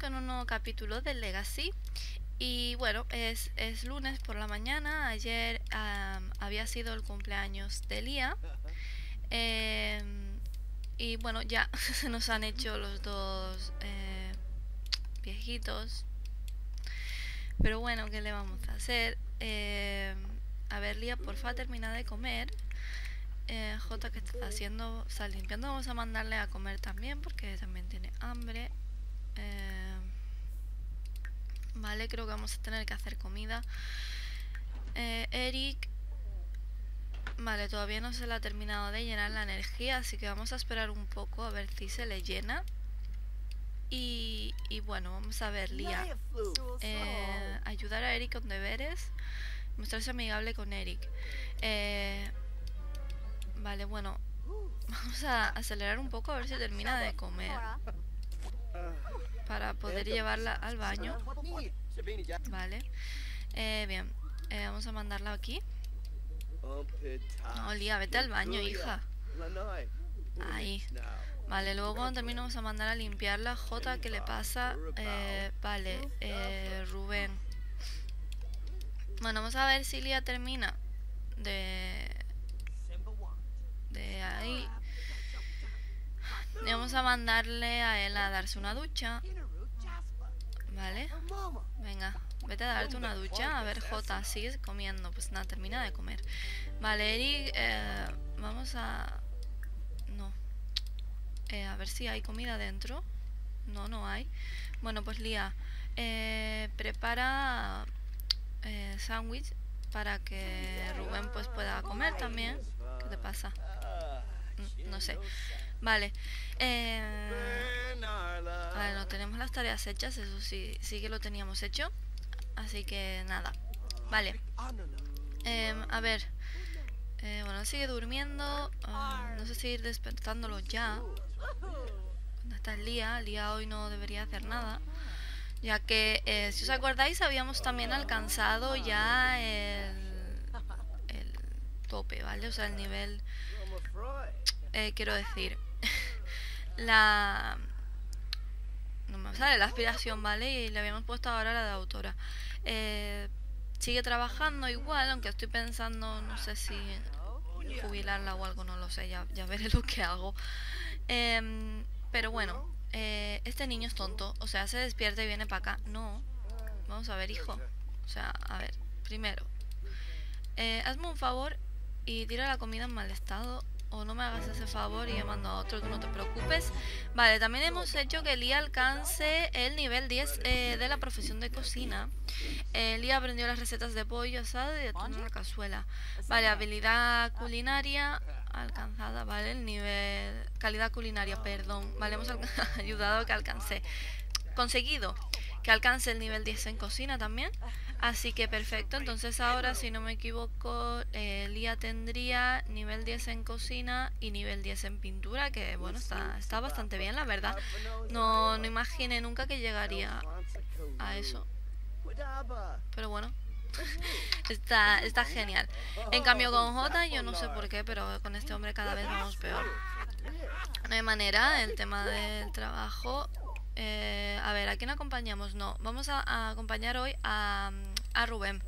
Con un nuevo capítulo de Legacy. Y bueno, es, es lunes por la mañana, ayer había sido el cumpleaños de Lía. Em, y bueno, ya se nos han hecho los dos eh, viejitos, pero bueno, ¿qué le vamos a hacer? Em, a ver Lía, porfa termina de comer. Eh, J que está haciendo, está limpiando, vamos a mandarle a comer también porque también tiene hambre. Eh, vale, creo que vamos a tener que hacer comida. Eh, Eric, vale, todavía no se le ha terminado de llenar la energía, así que vamos a esperar un poco a ver si se le llena. Y, y bueno, vamos a ver, Lía. ayudar a Eric con deberes. Mostrarse amigable con Eric. Eh, Vale, bueno. Vamos a acelerar un poco a ver si termina de comer. Para poder llevarla al baño. Vale. Eh, bien. Eh, vamos a mandarla aquí. No, Lía, vete al baño, hija. Ahí. Vale, luego cuando termine vamos a mandar a limpiar la J que le pasa. Eh, vale, eh, Rubén. Bueno, vamos a ver si Lía termina de ahí. Vamos a mandarle a él a darse una ducha. Vale. Venga, vete a darte una ducha. A ver, J, sigues comiendo. Pues nada, termina de comer. Vale, eh, vamos a... No. Eh, a ver si hay comida dentro. No, no hay. Bueno, pues Lía, eh, prepara eh, sándwich para que Rubén pues pueda comer también. ¿Qué te pasa? no sé. Vale. Eh, no tenemos las tareas hechas, eso sí, sí que lo teníamos hecho. Así que nada. Vale. Em, a ver. Eh, bueno, sigue durmiendo. Ah, no sé si ir despertándolo ya. ¿Dónde está? El día hoy no debería hacer nada. Ya que, eh, si os acordáis, habíamos también alcanzado ya el, el tope, ¿vale? O sea, el nivel eh, quiero decir, la... No me sale la aspiración, ¿vale? Y le habíamos puesto ahora la de autora. Eh, sigue trabajando igual, aunque estoy pensando, no sé si jubilarla o algo, no lo sé, ya, ya veré lo que hago. Em, pero bueno, eh, este niño es tonto, o sea, se despierta y viene para acá. No, vamos a ver, hijo. O sea, a ver, primero, hazme un favor y tira la comida en mal estado o no me hagas ese favor y mando a otro, tú no te preocupes. Vale, también hemos hecho que Lía alcance el nivel 10 eh, de la profesión de cocina. Eh, Lía aprendió las recetas de pollo asado y de atún en la cazuela. Vale, habilidad culinaria alcanzada, vale, el nivel... Calidad culinaria, perdón. Vale, hemos ayudado a que alcance. Conseguido que alcance el nivel 10 en cocina también. Así que perfecto, entonces ahora si no me equivoco, eh, Lía tendría nivel 10 en cocina y nivel 10 en pintura, que bueno, está, está bastante bien la verdad. No, no imaginé nunca que llegaría a eso. Pero bueno, está, está genial. En cambio con J yo no sé por qué, pero con este hombre cada vez vamos peor. No hay manera, el tema del trabajo eh, a ver, ¿a quién acompañamos? No, vamos a, acompañar hoy a, Rubén,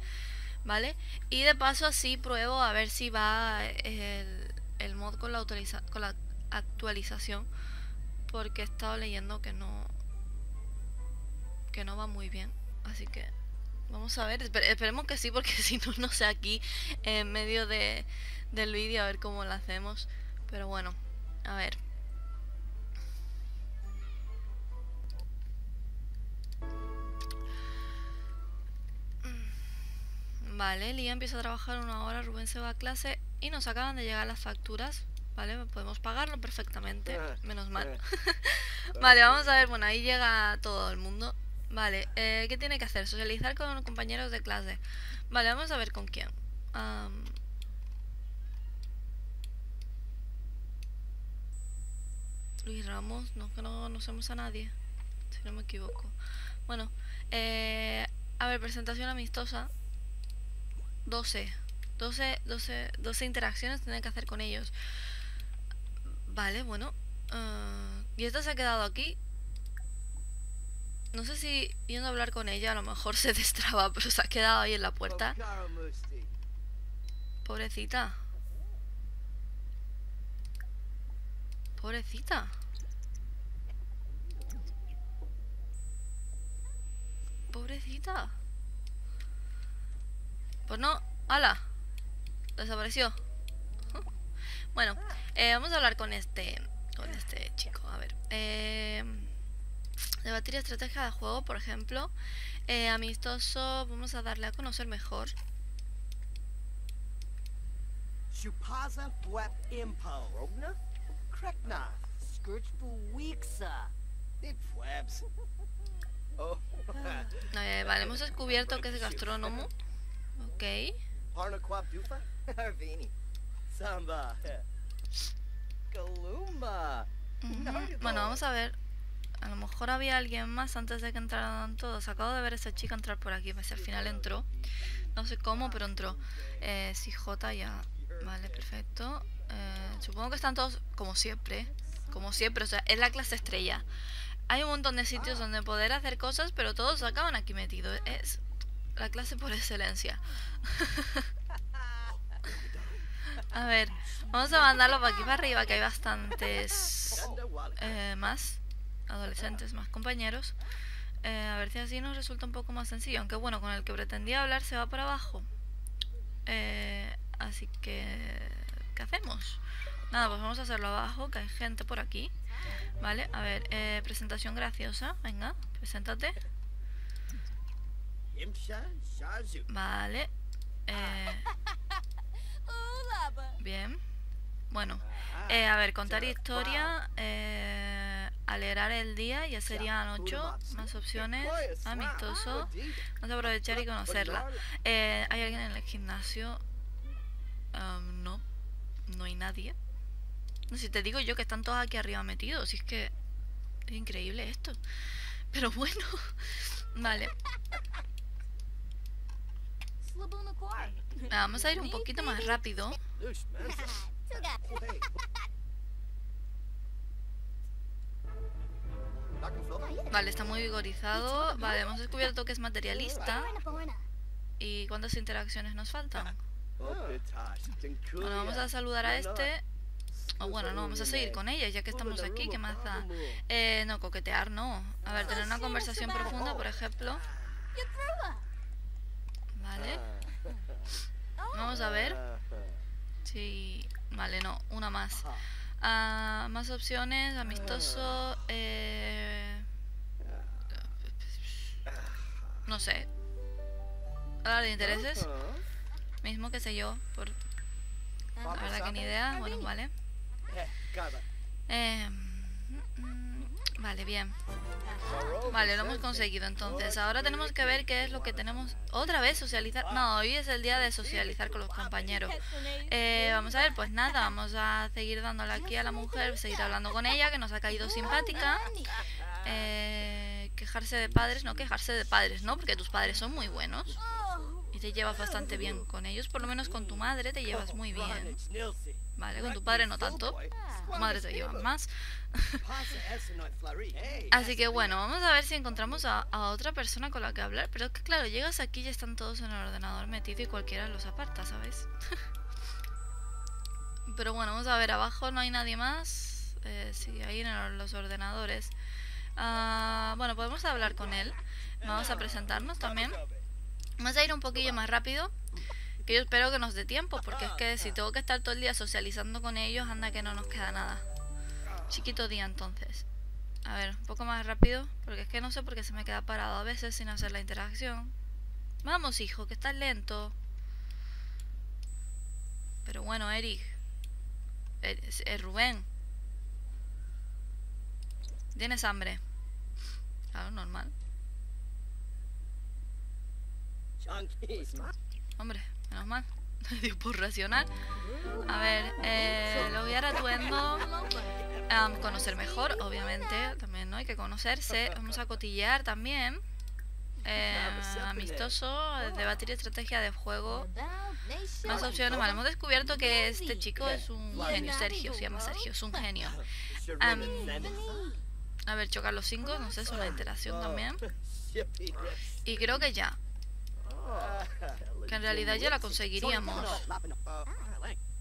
¿vale? Y de paso así pruebo a ver si va el, el mod con la, con la actualización, porque he estado leyendo que no, que no va muy bien, así que vamos a ver, esperemos que sí, porque si no, no sé aquí en medio de, del vídeo a ver cómo lo hacemos, pero bueno, a ver. Vale, Lía empieza a trabajar una hora, Rubén se va a clase y nos acaban de llegar las facturas. Vale, podemos pagarlo perfectamente, ah, menos mal. Ah. vale, vamos a ver, bueno, ahí llega todo el mundo. Vale, eh, ¿qué tiene que hacer? Socializar con los compañeros de clase. Vale, vamos a ver con quién. Luis Ramos, no, que no conocemos a nadie, si no me equivoco. Bueno, eh, a ver, presentación amistosa. 12. 12, 12, 12 interacciones tienen que hacer con ellos. Vale, bueno. Ah, y esta se ha quedado aquí. No sé si yendo a hablar con ella a lo mejor se destraba, pero se ha quedado ahí en la puerta. Pobrecita. Pobrecita. Pobrecita. Pues no. ¡Hala! Desapareció. Bueno, eh, vamos a hablar con este con este chico. A ver. Eh, debatir estrategia de juego, por ejemplo. Eh, amistoso, vamos a darle a conocer mejor. Eh, vale, hemos descubierto que es gastrónomo. Ok. Bueno, vamos a ver. A lo mejor había alguien más antes de que entraran todos. Acabo de ver a esa chica entrar por aquí. Pues al final entró. No sé cómo, pero entró. Eh, si J ya. Vale, perfecto. Eh, supongo que están todos como siempre. Como siempre, o sea, es la clase estrella. Hay un montón de sitios donde poder hacer cosas, pero todos acaban aquí metidos. Es la clase por excelencia. a ver, vamos a mandarlo para aquí para arriba, que hay bastantes eh, más adolescentes, más compañeros. Eh, a ver si así nos resulta un poco más sencillo. Aunque bueno, con el que pretendía hablar se va para abajo. Eh, así que, ¿qué hacemos? Nada, pues vamos a hacerlo abajo, que hay gente por aquí. Vale, a ver, eh, presentación graciosa. Venga, preséntate. Vale. Eh, bien. Bueno, eh, a ver, contar historia, eh, alegrar el día, ya serían ocho más opciones, amistoso, vamos a aprovechar y conocerla. Eh, ¿Hay alguien en el gimnasio? no, no hay nadie. No si te digo yo que están todos aquí arriba metidos, es que es increíble esto. Pero bueno, vale. Vamos a ir un poquito más rápido. Vale, está muy vigorizado. Vale, hemos descubierto que es materialista. ¿Y cuántas interacciones nos faltan? Bueno, vamos a saludar a este. O bueno, no, vamos a seguir con ella, ya que estamos aquí. ¿Qué más da? Eh, no, coquetear no. A ver, tener una conversación profunda, por ejemplo. Vale. Vamos a ver. Sí. Vale, no, una más. Ah, más opciones, amistoso. Eh... No sé. Hablar de intereses. Mismo que sé yo. Por... La verdad que ni idea. Bueno, vale. Eh... Vale, bien. Vale, lo hemos conseguido entonces. Ahora tenemos que ver qué es lo que tenemos. ¿Otra vez socializar? No, hoy es el día de socializar con los compañeros. Eh, vamos a ver, pues nada, vamos a seguir dándole aquí a la mujer, seguir hablando con ella, que nos ha caído simpática. Eh, quejarse de padres, no quejarse de padres, ¿no? Porque tus padres son muy buenos. Te llevas bastante bien con ellos, por lo menos con tu madre te llevas muy bien. Vale, con tu padre no tanto. Tu madre te lleva más. Así que bueno, vamos a ver si encontramos a, otra persona con la que hablar. Pero es que claro, llegas aquí y ya están todos en el ordenador metido y cualquiera los aparta, ¿sabes? Pero bueno, vamos a ver, abajo no hay nadie más. Eh, sí, ahí en los ordenadores. Ah, bueno, podemos hablar con él. Vamos a presentarnos también. Vamos a ir un poquillo más rápido. Que yo espero que nos dé tiempo, porque es que si tengo que estar todo el día socializando con ellos, anda que no nos queda nada. Chiquito día entonces. A ver, un poco más rápido, porque es que no sé por qué se me queda parado a veces sin hacer la interacción. Vamos, hijo, que estás lento. Pero bueno, Eric. Es, Rubén. ¿Tienes hambre? Claro, normal. Hombre, menos mal. Digo, por racional. A ver, eh, lo voy a atuendo. conocer mejor, obviamente. También, ¿no? Hay que conocerse. Vamos a cotillear también. eh, amistoso, debatir estrategia de juego. Más opciones. Vale, hemos descubierto que este chico es un genio. Sergio, se llama Sergio, es un genio. Am, a ver, chocar los cinco, no sé, es una interacción también. Y creo que ya. Que en realidad ya la conseguiríamos.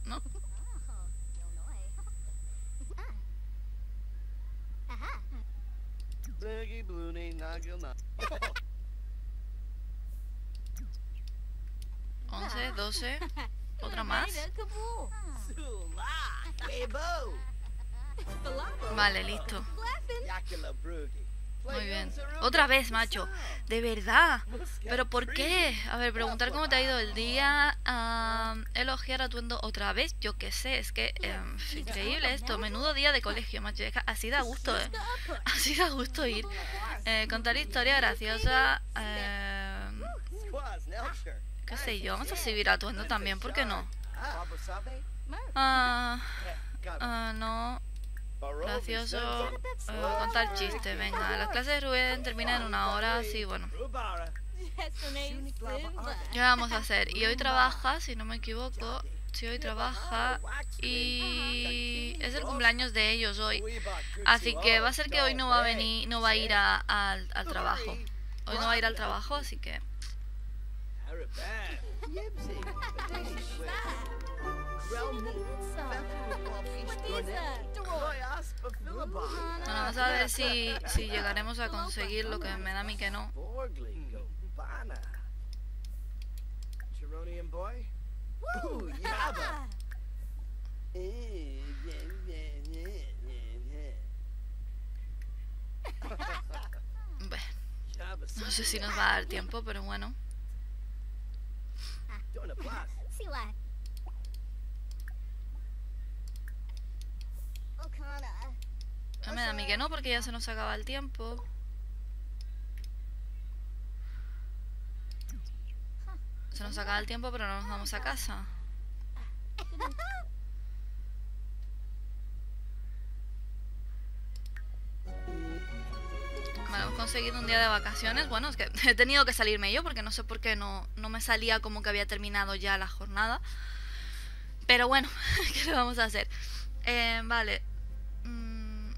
¿No? Once, doce. ¿Otra más? Vale, listo. Muy bien. Otra vez, macho. De verdad. ¿Pero por qué? A ver, preguntar cómo te ha ido el día. ah, elogiar atuendo otra vez. Yo qué sé. Es que... em, increíble esto. Menudo día de colegio, macho. Así da gusto, ¿eh? Así da gusto ir. Eh, contar historia graciosa. em, qué sé yo. Vamos a seguir atuendo también. ¿Por qué no? Ah, ah, no. Gracioso. eh, contar chiste, venga. Las clases de Rubén terminan en una hora, sí, bueno. ¿Qué vamos a hacer? Y hoy trabaja, si no me equivoco. Si hoy trabaja. Y es el cumpleaños de ellos hoy. Así que va a ser que hoy no va a venir, no va a ir a- al, al trabajo. Hoy no va a ir al trabajo, así que. Bueno, vamos a ver si, si llegaremos a conseguir lo que me da a mí que no. Bueno, no sé si nos va a dar tiempo, pero bueno. No me da a mí que no, porque ya se nos acaba el tiempo. Se nos acaba el tiempo, pero no nos vamos a casa. hemos conseguido un día de vacaciones. Bueno, es que he tenido que salirme yo porque no sé por qué no, no me salía como que había terminado ya la jornada. Pero bueno, ¿qué le vamos a hacer? Eh, vale. Mm.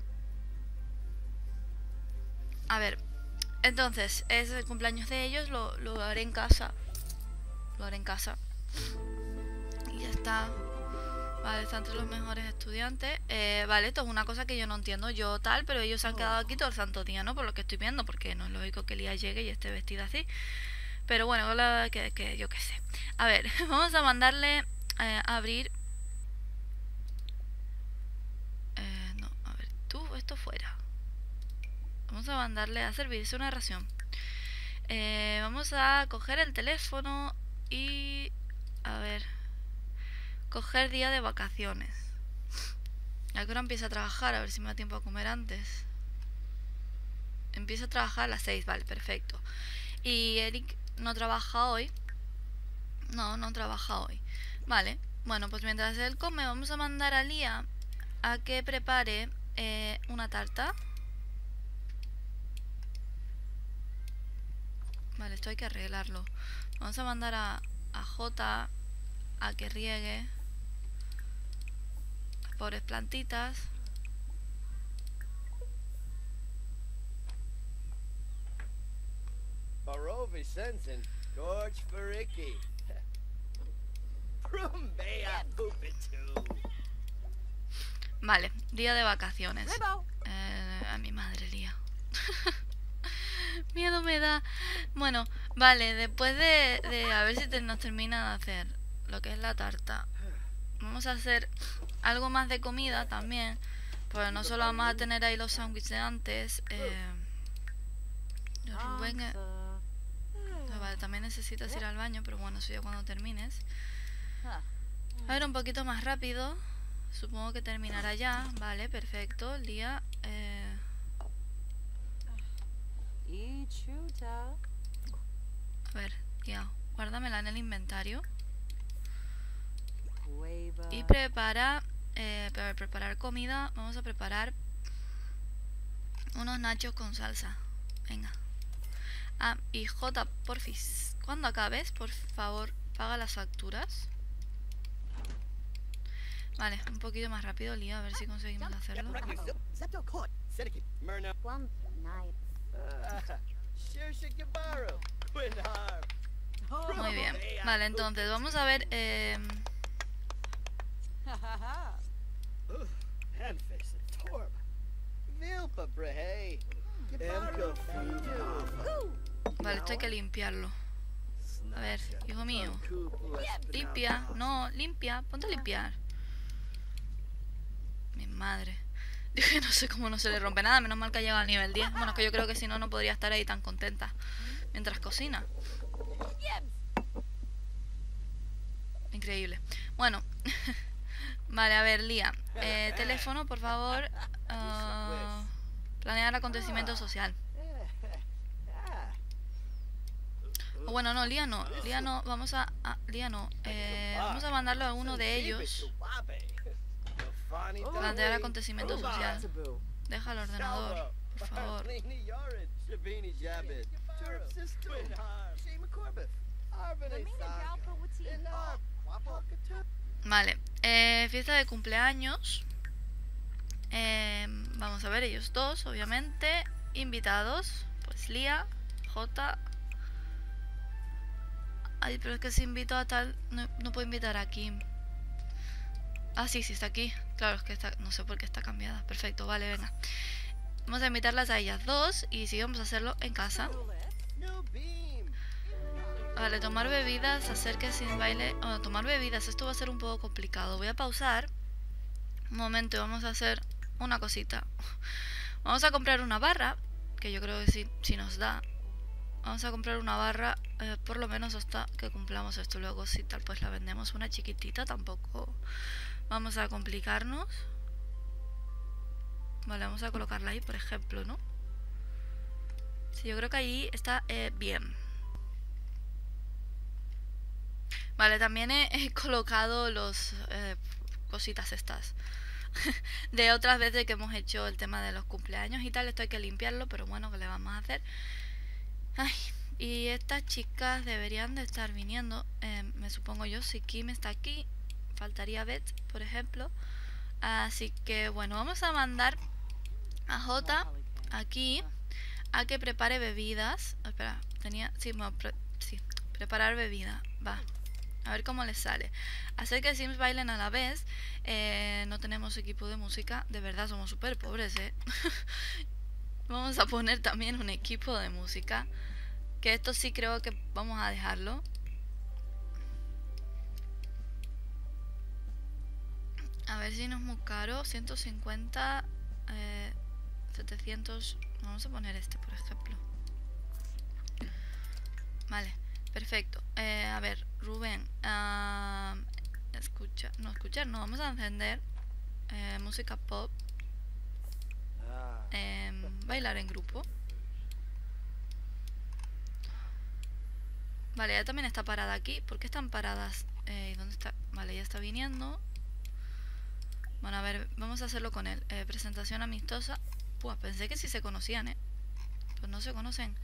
A ver. Entonces, es el cumpleaños de ellos, lo, lo haré en casa. Lo haré en casa. Y ya está. Vale, está entre los mejores estudiantes. Eh, vale, esto es una cosa que yo no entiendo yo tal, pero ellos se han quedado aquí todo el santo día, ¿no? Por lo que estoy viendo, porque no es lógico que Lía llegue y esté vestida así. Pero bueno, la, que, que yo qué sé. A ver, vamos a mandarle eh, a abrir... Eh, no, a ver, tú, esto fuera. Vamos a mandarle a servirse una ración. Eh, vamos a coger el teléfono y... A ver... Coger día de vacaciones. ¿A qué hora empieza a trabajar? A ver si me da tiempo a comer antes. Empieza a trabajar a las 6, vale, perfecto. Y Eric no trabaja hoy. No, no trabaja hoy. Vale, bueno, pues mientras él come, vamos a mandar a Lía a que prepare eh, una tarta. Vale, esto hay que arreglarlo. Vamos a mandar a, a J a que riegue pobres plantitas. Vale, día de vacaciones. Eh, a mi madre lía. Miedo me da. Bueno, vale, después de, de a ver si te- nos termina de hacer lo que es la tarta. Vamos a hacer algo más de comida también. Pues no solo vamos a tener ahí los sándwiches de antes. Eh, Rubén, eh, ah, vale, también necesitas ir al baño, pero bueno, eso ya cuando termines. A ver, un poquito más rápido. Supongo que terminará ya. Vale, perfecto. El día. eh, a ver, ya. Guárdamela en el inventario. Y prepara. eh, para preparar comida, vamos a preparar unos nachos con salsa. Venga. Ah, y J, porfis. Cuando acabes, por favor, paga las facturas. Vale, un poquito más rápido, Lía, a ver si conseguimos hacerlo. Muy bien. Vale, entonces vamos a ver... em, Vale, esto hay que limpiarlo. A ver, hijo mío. Limpia, no, limpia, ponte a limpiar. Mi madre. Dije, no sé cómo no se le rompe nada, menos mal que ha llegado al nivel 10. Bueno, que yo creo que si no, no podría estar ahí tan contenta mientras cocina. Increíble. Bueno, vale, a ver, Lía. Eh, teléfono, por favor. ah, planear acontecimiento social. O bueno, no, Lía no. Lía no, vamos a... a- Lía no. Eh, vamos a mandarlo a uno de ellos. Plantear acontecimiento social. Deja el ordenador, por favor. Vale, eh, fiesta de cumpleaños. Eh, vamos a ver, ellos dos, obviamente. Invitados, pues Lía, J. Ay, pero es que si invito a tal, no, no puedo invitar a Kim. Ah, sí, sí, está aquí. Claro, es que está, no sé por qué está cambiada. Perfecto, vale, venga. Vamos a invitarlas a ellas dos y sí, vamos a hacerlo en casa. Vale, tomar bebidas, hacer que sin baile... oh, tomar bebidas, esto va a ser un poco complicado. Voy a pausar. Un momento, vamos a hacer una cosita. Vamos a comprar una barra, que yo creo que sí, sí nos da. Vamos a comprar una barra, eh, por lo menos hasta que cumplamos esto. Luego, si tal, pues la vendemos una chiquitita, tampoco vamos a complicarnos. Vale, vamos a colocarla ahí, por ejemplo, ¿no? Sí, yo creo que ahí está eh, bien. Vale, también he, colocado los eh, cositas estas de otras veces que hemos hecho el tema de los cumpleaños y tal. Esto hay que limpiarlo, pero bueno, ¿qué le vamos a hacer? Ay, y estas chicas deberían de estar viniendo, eh, me supongo yo, si Kim está aquí, faltaría Beth, por ejemplo. Así que bueno, vamos a mandar a J aquí a que prepare bebidas. Oh, espera, tenía, sí, bueno, pre- sí, preparar bebida, va. A ver cómo les sale. Hacer que Sims bailen a la vez. Eh, no tenemos equipo de música. De verdad, somos súper pobres, ¿eh? vamos a poner también un equipo de música. Que esto sí creo que vamos a dejarlo. A ver si no es muy caro. 150, eh, 700. Vamos a poner este, por ejemplo. Vale, perfecto. Eh, a ver, Rubén. ah, escucha, no escuchar, no. Vamos a encender eh, música pop. em, bailar en grupo. Vale, ella también está parada aquí. ¿Por qué están paradas? Eh, ¿Dónde está? Vale, ella está viniendo. Bueno, a ver, vamos a hacerlo con él. Eh, presentación amistosa. Pues pensé que sí se conocían, ¿eh? Pues no se conocen.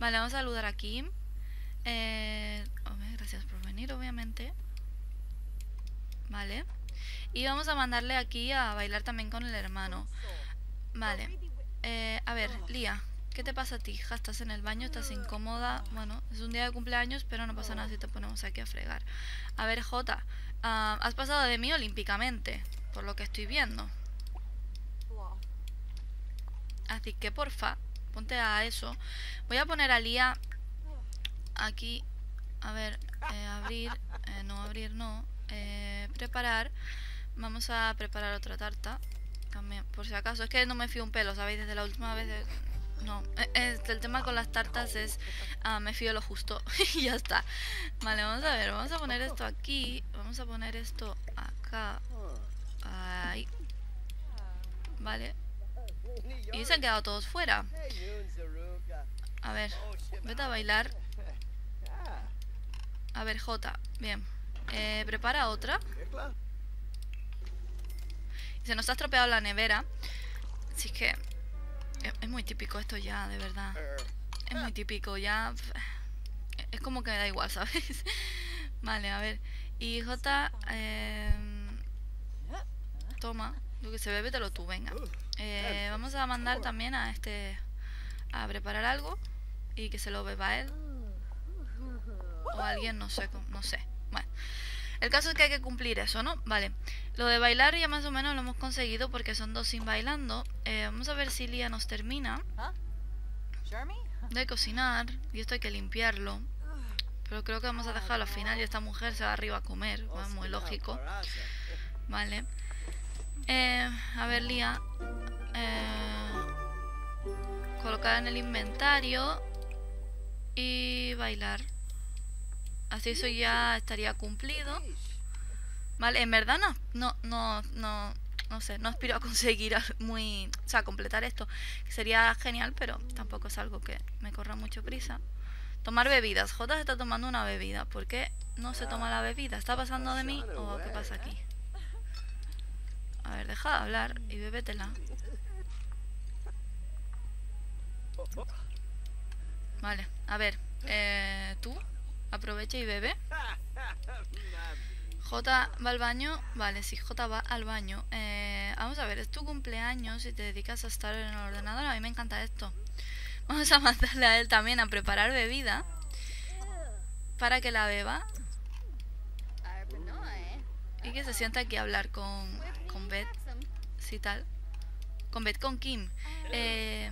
Vale, vamos a saludar a Kim. Eh, hombre, gracias por venir, obviamente. Vale. Y vamos a mandarle aquí a bailar también con el hermano. Vale. Eh, a ver, Lía, ¿qué te pasa a ti, hija? ¿Estás en el baño? ¿Estás incómoda? Bueno, es un día de cumpleaños, pero no pasa nada si te ponemos aquí a fregar. A ver, Jota, ah, has pasado de mí olímpicamente, por lo que estoy viendo. Así que porfa, ponte a eso. Voy a poner a Lía aquí. A ver, eh, abrir. eh, no, abrir no. eh, preparar. Vamos a preparar otra tarta. Por si acaso. Es que no me fío un pelo, ¿sabéis? Desde la última vez. de- No, eh, eh, el tema con las tartas es. ah, me fío lo justo. y ya está. Vale, vamos a ver. Vamos a poner esto aquí. Vamos a poner esto acá. Ahí. Vale. Y se han quedado todos fuera. A ver, vete a bailar. A ver, J. Bien. Eh, prepara otra. Se nos ha estropeado la nevera. Así que es, es muy típico esto ya, de verdad. Es muy típico, ya... Es como que me da igual, ¿sabes? Vale, a ver. Y J... em, toma. Lo que se bebe te lo tú, venga. Eh, vamos a mandar también a este... A preparar algo. Y que se lo beba él. O alguien, no sé, no sé. Bueno. El caso es que hay que cumplir eso, ¿no? Vale. Lo de bailar ya más o menos lo hemos conseguido porque son dos sin bailando. Eh, vamos a ver si Lía nos termina de cocinar. Y esto hay que limpiarlo. Pero creo que vamos a dejarlo al final y esta mujer se va arriba a comer. Bueno, muy lógico. Vale. Eh, a ver, Lía. Eh, colocar en el inventario. Y bailar. Así eso ya estaría cumplido. Vale, en verdad no, no, no, no, no sé, no aspiro a conseguir muy, o sea, completar esto. Sería genial, pero tampoco es algo que me corra mucho prisa. Tomar bebidas. J se está tomando una bebida. ¿Por qué no se toma la bebida? ¿Está pasando de mí o qué pasa aquí? A ver, deja de hablar y bébetela. Vale, a ver, eh, aprovecha y bebe. J va al baño. Vale, si J va al baño. Eh, vamos a ver, es tu cumpleaños y te dedicas a estar en el ordenador. A mí me encanta esto. Vamos a mandarle a él también a preparar bebida para que la beba y que se sienta aquí a hablar con, con Beth, si tal. Con Beth, con Kim. Eh,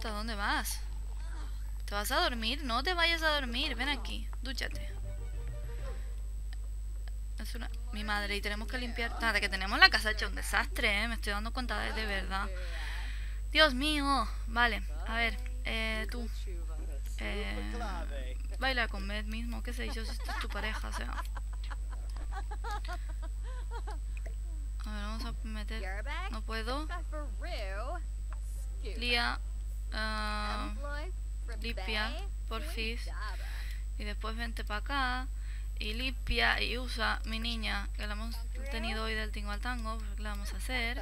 Jota, ¿dónde vas? ¿Te vas a dormir? No te vayas a dormir. Ven aquí, dúchate. Es una... Mi madre, y tenemos que limpiar... Nada, que tenemos la casa hecha un desastre, ¿eh? Me estoy dando cuenta de, verdad. Dios mío. Vale, a ver. Eh, tú. Eh, baila con Beth mismo, qué sé yo, si esta es tu pareja, o sea. A ver, vamos a meter... No puedo. Lía. Ah, limpia, porfis. Y después vente para acá. Y limpia y usa mi niña, que la hemos tenido hoy del tingo al tango, pues, ¿qué le vamos a hacer?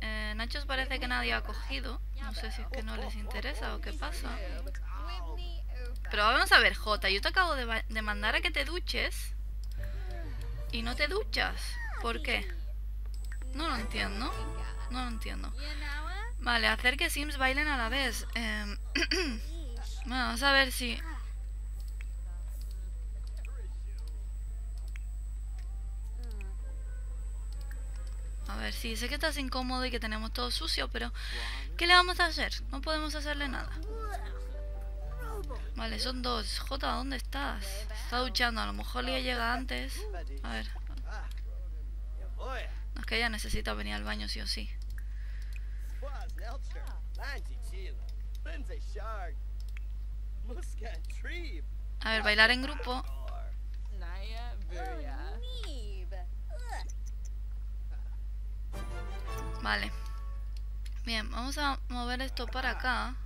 Eh, Nachos parece que nadie ha cogido. No sé si es que no les interesa o qué pasa. Pero vamos a ver, Jota, yo te acabo de, de mandar a que te duches. Y no te duchas. ¿Por qué? No lo entiendo. No lo entiendo. Vale, hacer que Sims bailen a la vez. Em, bueno, vamos a ver si... A ver, sí, sé que estás incómodo y que tenemos todo sucio, pero ¿qué le vamos a hacer? No podemos hacerle nada. Vale, son dos. Jota, ¿dónde estás? Está duchando, a lo mejor Lía llega antes. A ver, no, es que ella necesita venir al baño sí o sí. A ver, bailar en grupo. Naya Buria. Vale. Bien, vamos a mover esto para acá.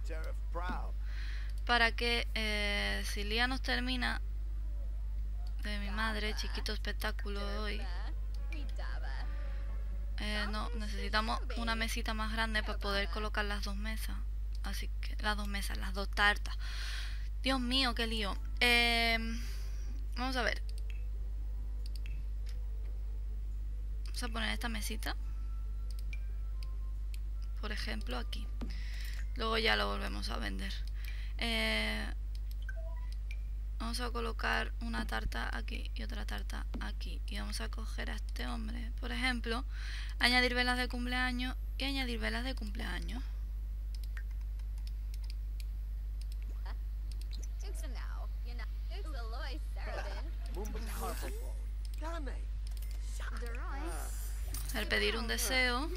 Para que eh, si Lía nos termina de mi madre, chiquito espectáculo hoy. Eh, no, necesitamos una mesita más grande para poder colocar las dos mesas. Así que las dos mesas, las dos tartas. Dios mío, qué lío. Eh, vamos a ver. Vamos a poner esta mesita. Por ejemplo, aquí. Luego ya lo volvemos a vender. Eh, vamos a colocar una tarta aquí y otra tarta aquí. Y vamos a coger a este hombre, por ejemplo, añadir velas de cumpleaños y añadir velas de cumpleaños. El pedir un deseo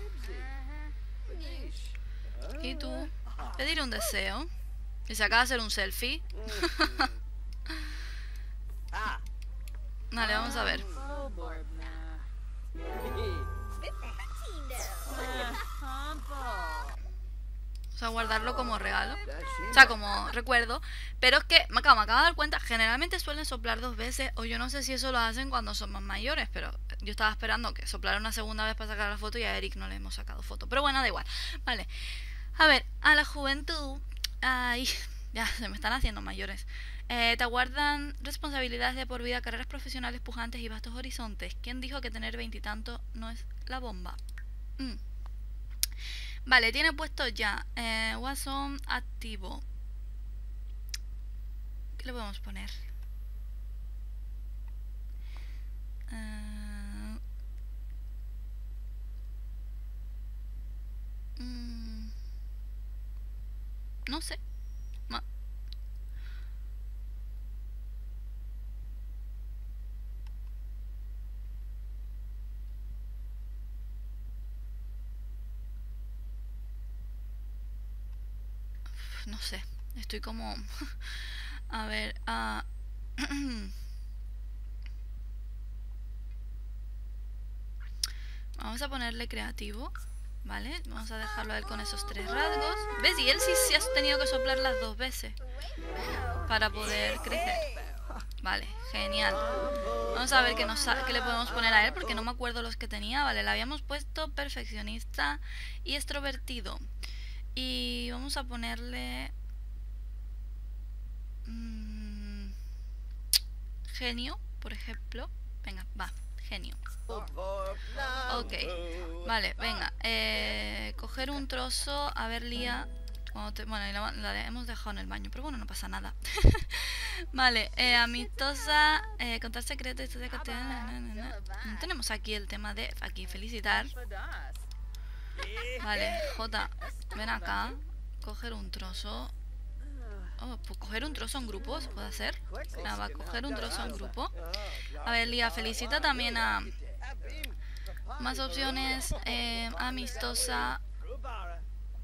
y tú pedir un deseo. Y se acaba de hacer un selfie. Vale, vamos a ver. sea, guardarlo como regalo. O sea, como recuerdo. Pero es que, me acabo, me acabo de dar cuenta, generalmente suelen soplar dos veces. O yo no sé si eso lo hacen cuando son más mayores. Pero yo estaba esperando que soplara una segunda vez para sacar la foto y a Eric no le hemos sacado foto. Pero bueno, da igual. Vale. A ver, a la juventud. Ay, ya, se me están haciendo mayores. Eh, te aguardan responsabilidades de por vida, carreras profesionales pujantes y vastos horizontes. ¿Quién dijo que tener veintitantos no es la bomba? Mm. Vale, tiene puesto ya. Eh, Watson activo. ¿Qué le podemos poner? Eh, mm, no sé. Ma- no sé, estoy como... A ver, ah, vamos a ponerle creativo, ¿vale? Vamos a dejarlo a él con esos tres rasgos. ¿Ves? Y él sí se ha tenido que soplar las dos veces para poder crecer. Vale, genial. Vamos a ver qué, nos qué le podemos poner a él porque no me acuerdo los que tenía. Vale, le habíamos puesto perfeccionista y extrovertido. Y vamos a ponerle... mm, genio, por ejemplo. Venga, va, genio. Ok, vale, venga. Eh, coger un trozo, a ver, Lía. bueno, la, la hemos dejado en el baño, pero bueno, no pasa nada. vale, eh, amistosa, eh, contar secretos. No tenemos aquí el tema de aquí felicitar. Vale, J, ven acá. Coger un trozo. Oh, pues coger un trozo en grupo, ¿se puede hacer? Nada, va, coger un trozo en grupo. A ver, Lía, felicita también a más opciones. eh, amistosa.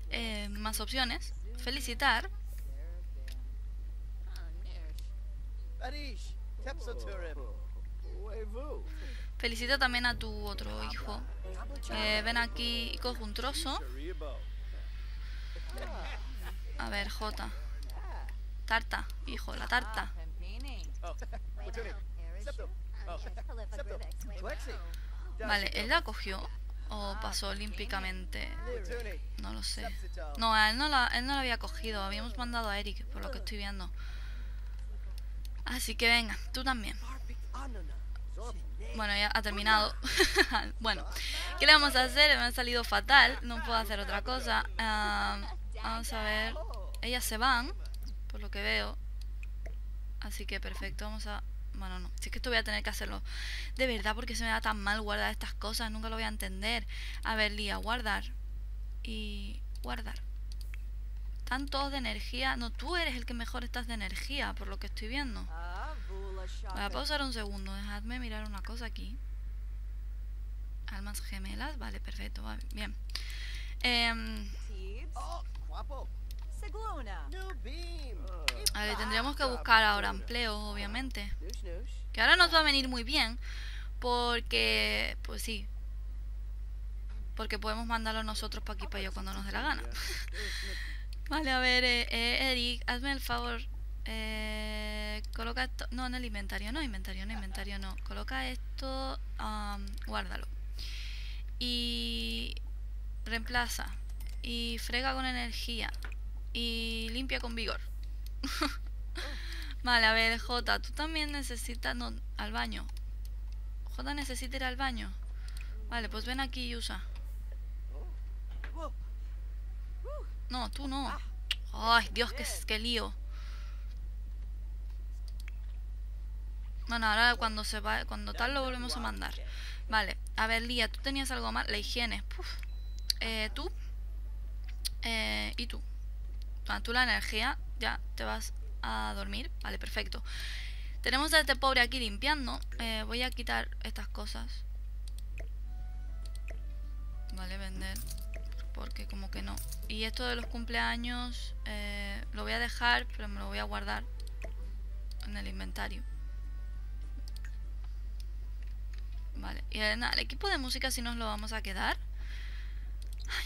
eh, más opciones. Felicitar. Felicita también a tu otro hijo. Eh, ven aquí y coge un trozo. A ver, J. Tarta, hijo, la tarta. Plexi. Vale, él la cogió o pasó olímpicamente. No lo sé. No, él no, la, él no la había cogido. Habíamos mandado a Eric, por lo que estoy viendo. Así que venga, tú también. Bueno, ya ha terminado. bueno, ¿qué le vamos a hacer? Me ha salido fatal. No puedo hacer otra cosa. Ah, vamos a ver. Ellas se van, por lo que veo. Así que perfecto, vamos a... Bueno, no, si es que esto voy a tener que hacerlo de verdad porque se me da tan mal guardar estas cosas, nunca lo voy a entender. A ver, Lía, guardar. Y guardar. Están todos de energía. No, tú eres el que mejor estás de energía, por lo que estoy viendo. Voy a pausar un segundo, dejadme mirar una cosa aquí. Almas gemelas, vale, perfecto, bien. Em, A ver, tendríamos que buscar ahora empleo, obviamente. Que ahora nos va a venir muy bien, porque, pues sí. Porque podemos mandarlo nosotros para aquí, para allá, cuando nos dé la gana. Vale, a ver, eh, eh, Eric, hazme el favor. Eh, coloca esto. No, en el inventario, no, inventario, no, inventario, no. Coloca esto, guárdalo. Y reemplaza. Y frega con energía. Y limpia con vigor. vale, a ver, J, tú también necesitas. No, al baño. J necesita ir al baño. Vale, pues ven aquí y usa. No, tú no. Ay, Dios, qué, qué lío. Bueno, ahora cuando se va, cuando tal lo volvemos a mandar. Vale, a ver, Lía, tú tenías algo más. La higiene. Eh, tú. Eh, y tú. Tú la energía. Ya te vas a dormir. Vale, perfecto. Tenemos a este pobre aquí limpiando. Eh, voy a quitar estas cosas. Vale, vender. Porque como que no. Y esto de los cumpleaños eh, lo voy a dejar, pero me lo voy a guardar en el inventario. Vale, y nada, el equipo de música si nos lo vamos a quedar.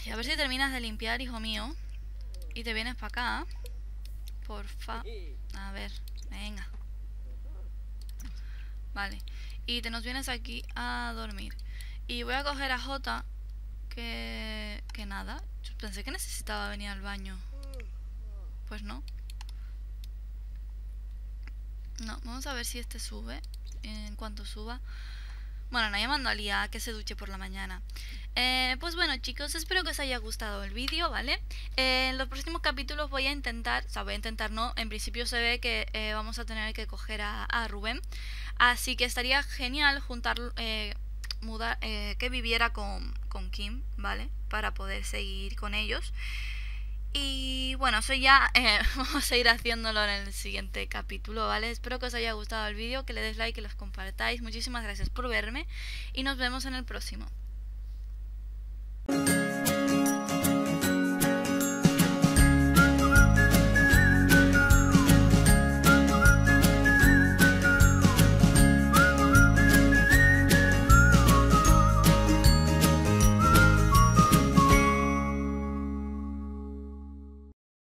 Y a ver si terminas de limpiar, hijo mío. Y te vienes para acá. Porfa. A ver, venga. Vale. Y te nos vienes aquí a dormir. Y voy a coger a Jota. Que... Que nada. Yo pensé que necesitaba venir al baño. Pues no. No, vamos a ver si este sube. En cuanto suba. Bueno, nadie mandó a Lía que se duche por la mañana. Eh, pues bueno chicos, espero que os haya gustado el vídeo, ¿vale? Eh, en los próximos capítulos voy a intentar, o sea, voy a intentar no, en principio se ve que eh, vamos a tener que coger a, Rubén. Así que estaría genial juntar, mudar, que viviera con, con Kim, ¿vale? Para poder seguir con ellos. Y bueno, eso ya vamos a ir haciéndolo en el siguiente capítulo, ¿vale? Espero que os haya gustado el vídeo, que le des like, que los compartáis. Muchísimas gracias por verme y nos vemos en el próximo. Bye.